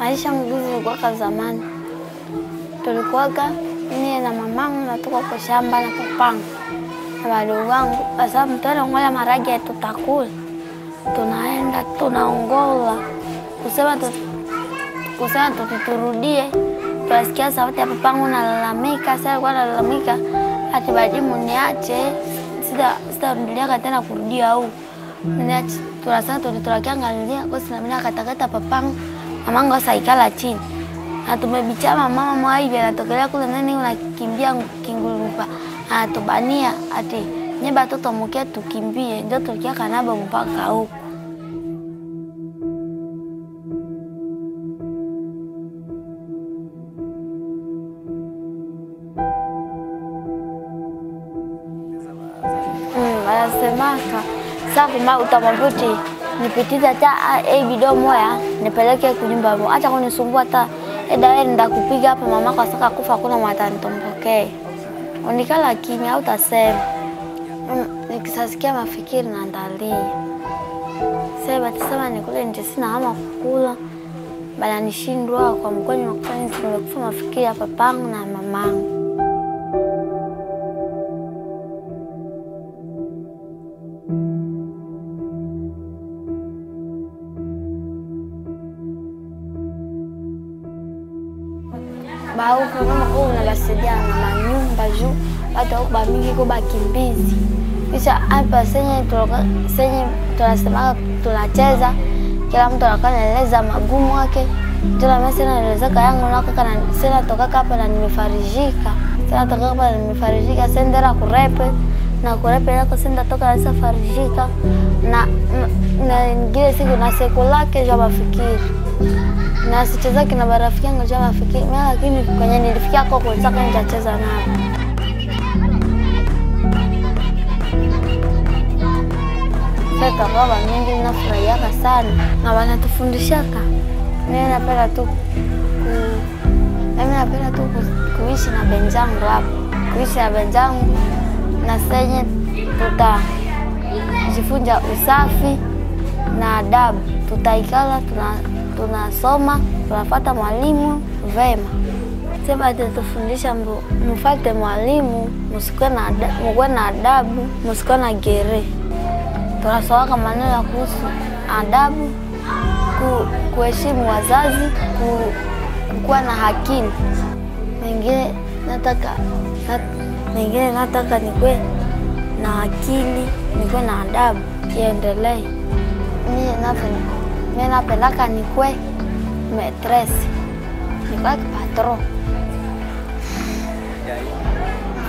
maisha mguzi ilikuwaka zamani, tulikuwaka mie na mamangu natoka kwa shamba na papangu na wadogo wangu, kwa sababu mtanongola maragi tutakula, tunaenda tunaongola kusema tu, kusema tuturudie, tunasikia sauti ya papangu nalalamika. Sasa alikuwa nalalamika ati badimu niache, sitarudiaka tena kurudia au niache. Tunasema tulitulakiangalilia kosi namina akatakata papangu mamangu asaikala chini. Na tumebichama mama mwaibi anatokelea kule nani unakimbia kingurupa anatubania ati nye batoto mukia tukimbie, ndio tulikia kanaba mpaka huku. anasemaka saa kuma utamwabuti nipitiza ta e video moya. Nipeleke kunyumba acha kunisumbua ta. Edawe nenda kupiga hapa mama kwa saka kufa kuna mwata nitompokee unikala kimya au tasema mm, nikisasikia mafikiri na ndalia sasa batasema nikule nje sina hama kukula. Bala nishindwa kwa mkwani nakufanya nimekufa mafikiri ya papangu na mamangu bauko kama ko na manyumba juu watu wako bamingi ko bakimbizi kisha hapa senye senye tunacheza kila mtu anakuwa magumu yake tuna mimi sina naelezeka yangu na sena na nimefarijika sena na nimefarijika sendera kurepe na kurepe yako senda toka na na siku na sekulake ja mafikiri na sicheza na marafiki yangu cha rafiki mimi, lakini kwenye nilifikia kwa kutaka nitacheza nao. Sasa baba mingi nafurahiaka sana na wanatufundishaka. Mimi napenda tu mimi napenda tu kuishi na benzangu hapo, kuishi na benzangu na senye tutajifunza usafi na adabu, tutaikala tuna tunasoma tunafata mwalimu vema. Sema atatufundisha mfate mwalimu, mukuwe na adabu, musikuwe na gere. Tunasomaka maneno ya kuhusu adabu, ku, kuheshimu wazazi, ku, kuwa na hakini. Mengine nataka nat, mengine nataka nikuwe na akili, nikuwe na adabu, iendelee. Mimi napenda mimi napendaka nikwe metres nikwe patro.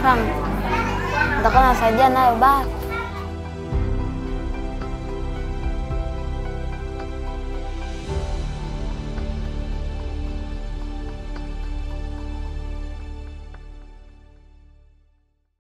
Frank ndaka nasaidia nayo batu